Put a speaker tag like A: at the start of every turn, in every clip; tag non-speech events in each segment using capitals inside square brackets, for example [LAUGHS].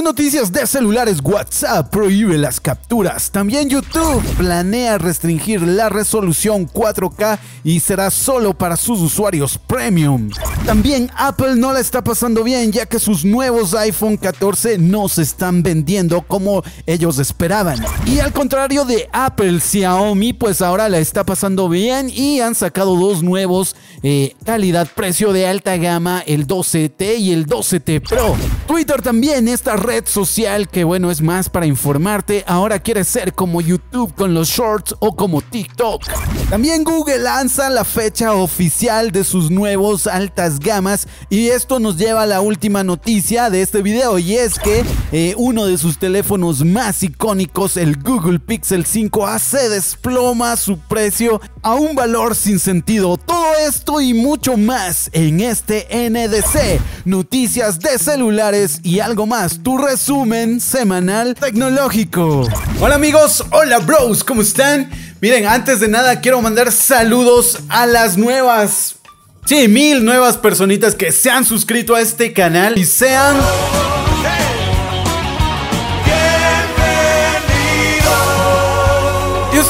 A: Noticias de celulares, WhatsApp prohíbe las capturas. También YouTube planea restringir la resolución 4K y será solo para sus usuarios premium. También Apple no la está pasando bien ya que sus nuevos iPhone 14 no se están vendiendo como ellos esperaban. Y al contrario de Apple, Xiaomi pues ahora la está pasando bien y han sacado dos nuevos eh, calidad-precio de alta gama, el 12T y el 12T Pro. Twitter también está red social que bueno es más para informarte, ahora quiere ser como YouTube con los shorts o como TikTok. También Google lanza la fecha oficial de sus nuevos altas gamas y esto nos lleva a la última noticia de este video y es que eh, uno de sus teléfonos más icónicos, el Google Pixel 5A, se desploma su precio a un valor sin sentido. Todo esto y mucho más en este NDC, noticias de celulares y algo más resumen semanal tecnológico. Hola amigos, hola bros, ¿cómo están? Miren, antes de nada quiero mandar saludos a las nuevas, sí, mil nuevas personitas que se han suscrito a este canal y sean...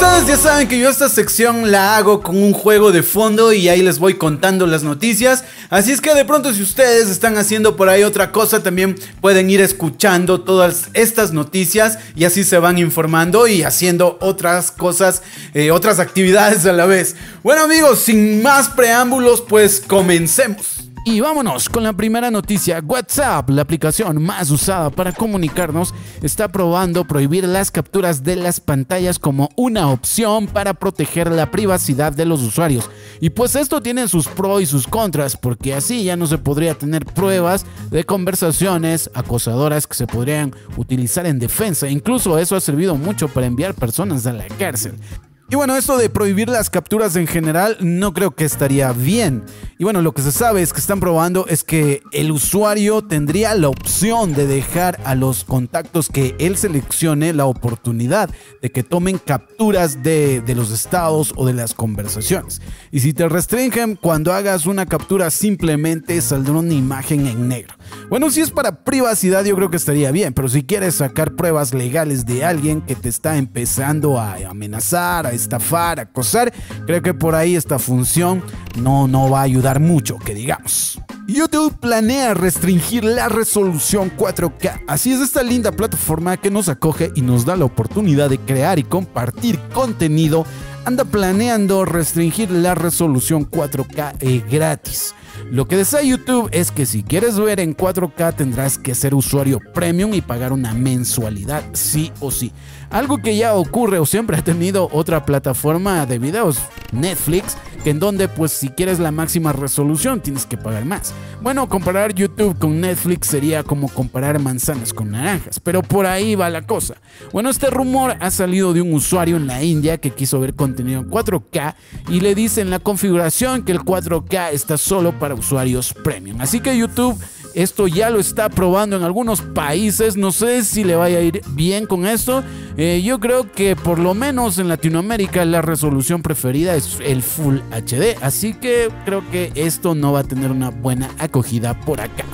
A: ustedes ya saben que yo esta sección la hago con un juego de fondo y ahí les voy contando las noticias. Así es que de pronto si ustedes están haciendo por ahí otra cosa, también pueden ir escuchando todas estas noticias y así se van informando y haciendo otras cosas, eh, otras actividades a la vez. Bueno amigos, sin más preámbulos, pues comencemos. Y vámonos con la primera noticia. WhatsApp, la aplicación más usada para comunicarnos, está probando prohibir las capturas de las pantallas como una opción para proteger la privacidad de los usuarios. Y pues esto tiene sus pros y sus contras, porque así ya no se podría tener pruebas de conversaciones acosadoras que se podrían utilizar en defensa. Incluso eso ha servido mucho para enviar personas a la cárcel. Y bueno, esto de prohibir las capturas en general no creo que estaría bien. Y bueno, lo que se sabe es que están probando es que el usuario tendría la opción de dejar a los contactos que él seleccione la oportunidad de que tomen capturas de, de los estados o de las conversaciones. Y si te restringen, cuando hagas una captura simplemente saldrá una imagen en negro. Bueno, si es para privacidad yo creo que estaría bien, pero si quieres sacar pruebas legales de alguien que te está empezando a amenazar, a estafar, a acosar, creo que por ahí esta función no, no va a ayudar mucho, que digamos. YouTube planea restringir la resolución 4K. Así es esta linda plataforma que nos acoge y nos da la oportunidad de crear y compartir contenido. Anda planeando restringir la resolución 4K eh, gratis. Lo que desea YouTube es que si quieres ver en 4K tendrás que ser usuario premium y pagar una mensualidad, sí o sí. Algo que ya ocurre o siempre ha tenido otra plataforma de videos, Netflix, que en donde pues si quieres la máxima resolución tienes que pagar más. Bueno, comparar YouTube con Netflix sería como comparar manzanas con naranjas, pero por ahí va la cosa. Bueno, este rumor ha salido de un usuario en la India que quiso ver contenido en 4K y le dice en la configuración que el 4K está solo para usuarios premium. Así que YouTube esto ya lo está probando en algunos países. No sé si le vaya a ir bien con esto. Eh, yo creo que por lo menos en Latinoamérica la resolución preferida es el Full HD. Así que creo que esto no va a tener una buena acogida por acá.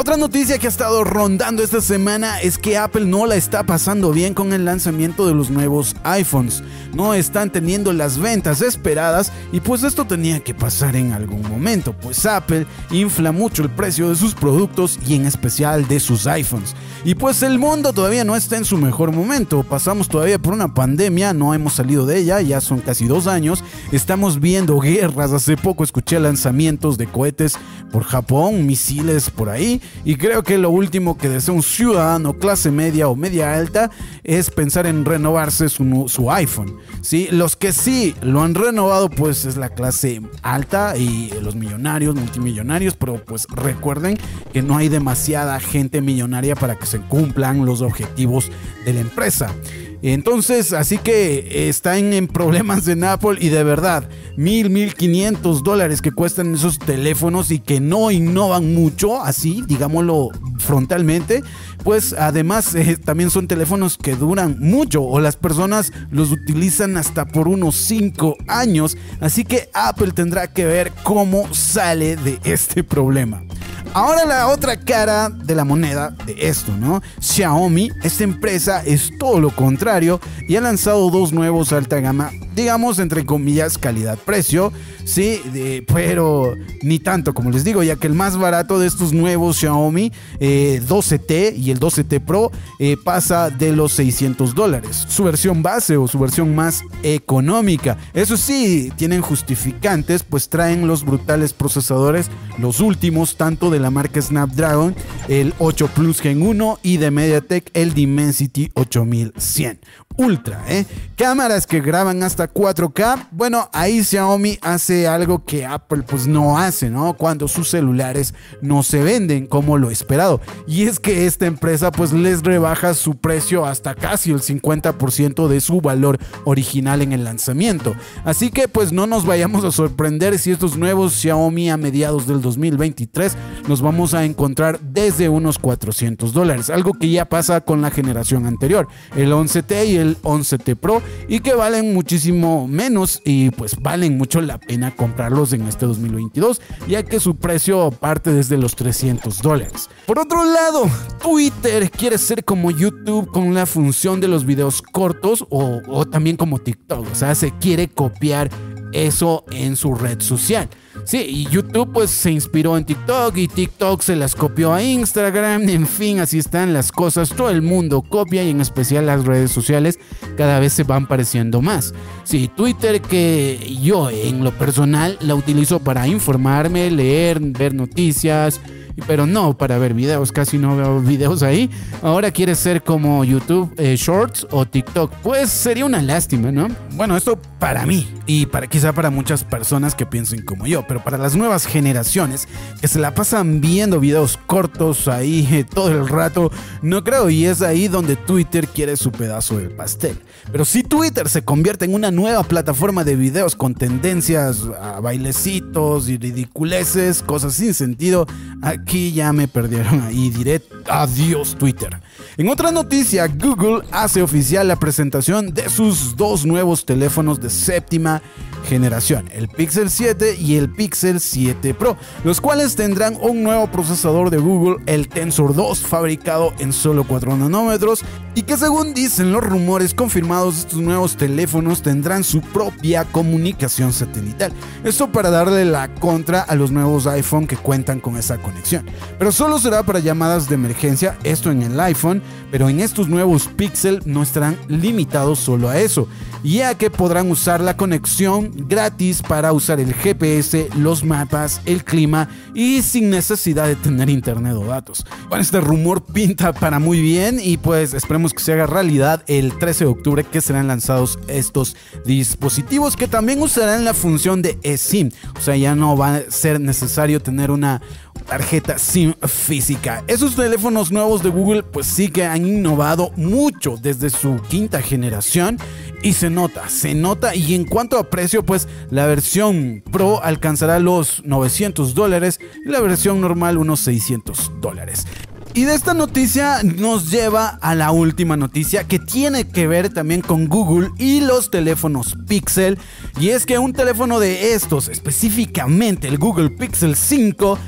A: Otra noticia que ha estado rondando esta semana es que Apple no la está pasando bien con el lanzamiento de los nuevos iPhones. No están teniendo las ventas esperadas y pues esto tenía que pasar en algún momento, pues Apple infla mucho el precio de sus productos y en especial de sus iPhones. Y pues el mundo todavía no está en su mejor momento, pasamos todavía por una pandemia, no hemos salido de ella, ya son casi dos años, estamos viendo guerras, hace poco escuché lanzamientos de cohetes por Japón, misiles por ahí, y creo que lo último que desea un ciudadano clase media o media alta es pensar en renovarse su, su iPhone. ¿sí? Los que sí lo han renovado pues es la clase alta y los millonarios, multimillonarios, pero pues recuerden que no hay demasiada gente millonaria para que se cumplan los objetivos de la empresa. Entonces, así que están en problemas en Apple y de verdad, mil, mil quinientos dólares que cuestan esos teléfonos y que no innovan mucho, así, digámoslo frontalmente, pues además eh, también son teléfonos que duran mucho o las personas los utilizan hasta por unos 5 años, así que Apple tendrá que ver cómo sale de este problema. Ahora la otra cara de la moneda de esto, ¿no? Xiaomi, esta empresa es todo lo contrario y ha lanzado dos nuevos alta gama, digamos entre comillas calidad-precio, sí, pero ni tanto como les digo, ya que el más barato de estos nuevos Xiaomi 12T eh, y el 12T Pro eh, pasa de los 600 dólares. Su versión base o su versión más económica. Eso sí, tienen justificantes, pues traen los brutales procesadores, los últimos, tanto de la marca Snapdragon, el 8 Plus Gen 1 y de MediaTek el Dimensity 8100. Ultra, ¿eh? Cámaras que graban hasta 4K. Bueno, ahí Xiaomi hace algo que Apple pues no hace, ¿no? Cuando sus celulares no se venden como lo esperado. Y es que esta empresa pues les rebaja su precio hasta casi el 50% de su valor original en el lanzamiento. Así que pues no nos vayamos a sorprender si estos nuevos Xiaomi a mediados del 2023 nos vamos a encontrar desde unos 400 dólares. Algo que ya pasa con la generación anterior, el 11T y el 11T Pro y que valen muchísimo menos y pues valen mucho la pena comprarlos en este 2022 ya que su precio parte desde los 300 dólares. Por otro lado, Twitter quiere ser como YouTube con la función de los videos cortos o, o también como TikTok, o sea, se quiere copiar eso en su red social. Sí, y YouTube pues se inspiró en TikTok y TikTok se las copió a Instagram, en fin, así están las cosas, todo el mundo copia y en especial las redes sociales cada vez se van pareciendo más. Sí, Twitter que yo en lo personal la utilizo para informarme, leer, ver noticias, pero no para ver videos, casi no veo [LAUGHS] videos ahí. Ahora quiere ser como YouTube eh, Shorts o TikTok. Pues sería una lástima, ¿no? Bueno, esto para mí y para quizá para muchas personas que piensen como yo, pero para las nuevas generaciones que se la pasan viendo videos cortos ahí [LAUGHS] todo el rato, no creo y es ahí donde Twitter quiere su pedazo del pastel. Pero si Twitter se convierte en una nueva plataforma de videos con tendencias a bailecitos y ridiculeces, cosas sin sentido, aquí ya me perdieron ahí diré adiós Twitter. En otra noticia, Google hace oficial la presentación de sus dos nuevos teléfonos de séptima generación, el Pixel 7 y el Pixel 7 Pro, los cuales tendrán un nuevo procesador de Google, el Tensor 2, fabricado en solo 4 nanómetros, y que según dicen los rumores confirmados, estos nuevos teléfonos tendrán su propia comunicación satelital. Esto para darle la contra a los nuevos iPhone que cuentan con esa conexión. Pero solo será para llamadas de emergencia, esto en el iPhone, pero en estos nuevos Pixel no estarán limitados solo a eso, ya que podrán usar la conexión gratis para usar el GPS, los mapas, el clima y sin necesidad de tener internet o datos. Bueno, este rumor pinta para muy bien y pues esperemos que se haga realidad el 13 de octubre que serán lanzados estos dispositivos que también usarán la función de eSIM. O sea, ya no va a ser necesario tener una tarjeta SIM física. Esos teléfonos nuevos de Google pues sí que han innovado mucho desde su quinta generación y se nota, se nota y en cuanto a precio pues la versión Pro alcanzará los 900 dólares y la versión normal unos 600 dólares. Y de esta noticia nos lleva a la última noticia que tiene que ver también con Google y los teléfonos Pixel. Y es que un teléfono de estos, específicamente el Google Pixel 5,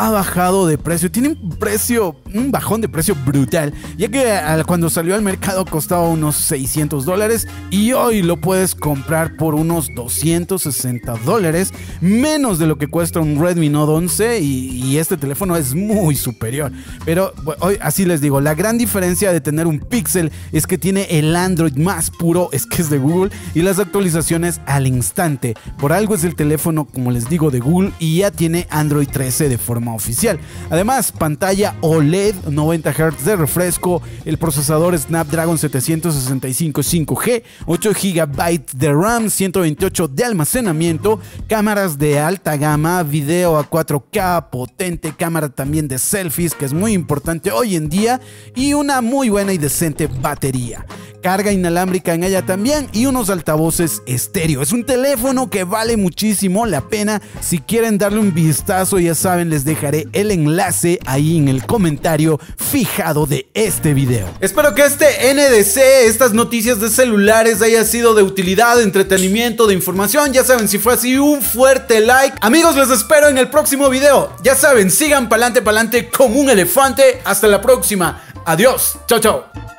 A: ha bajado de precio. Tiene un precio, un bajón de precio brutal. Ya que cuando salió al mercado costaba unos 600 dólares y hoy lo puedes comprar por unos 260 dólares. Menos de lo que cuesta un Redmi Note 11 y, este teléfono es muy superior. Pero hoy así les digo, la gran diferencia de tener un Pixel es que tiene el Android más puro, es que es de Google y las actualizaciones al instante. Por algo es el teléfono, como les digo, de Google y ya tiene Android 13 de forma oficial. Además, pantalla OLED, 90 Hz de refresco, el procesador Snapdragon 765 5G, 8 GB de RAM, 128 de almacenamiento, cámaras de alta gama, video a 4K potente, cámara también de selfies, que es muy importante hoy en día, y una muy buena y decente batería. Carga inalámbrica en ella también y unos altavoces estéreo. Es un teléfono que vale muchísimo la pena. Si quieren darle un vistazo, ya saben, les dejaré el enlace ahí en el comentario fijado de este video. Espero que este NDC, estas noticias de celulares, haya sido de utilidad, de entretenimiento, de información. Ya saben, si fue así, un fuerte like. Amigos, les espero en el próximo video. Ya saben, sigan pa'lante, pa'lante como un elefante. Hasta la próxima. Adiós. Chao, chao.